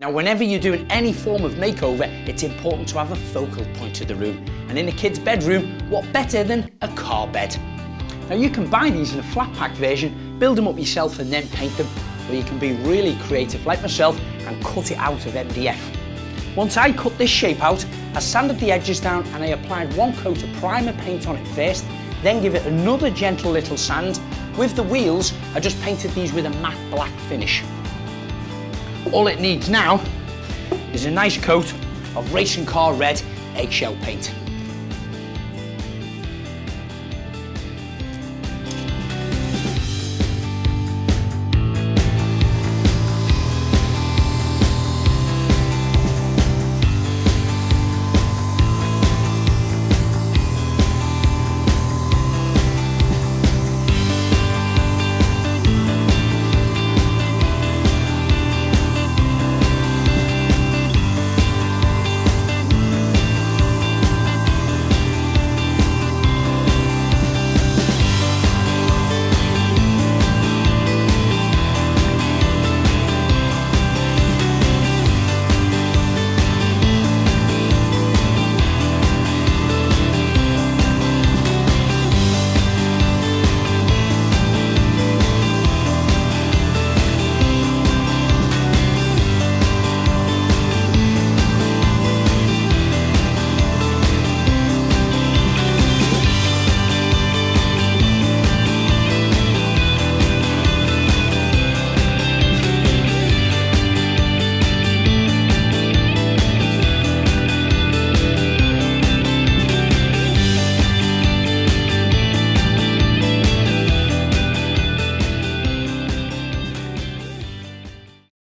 Now, whenever you're doing any form of makeover, it's important to have a focal point to the room. And in a kid's bedroom, what better than a car bed? Now, you can buy these in a flat pack version, build them up yourself and then paint them, or you can be really creative like myself and cut it out of MDF. Once I cut this shape out, I sanded the edges down and I applied one coat of primer paint on it first, then give it another gentle little sand. With the wheels, I just painted these with a matte black finish. All it needs now is a nice coat of racing car red eggshell paint.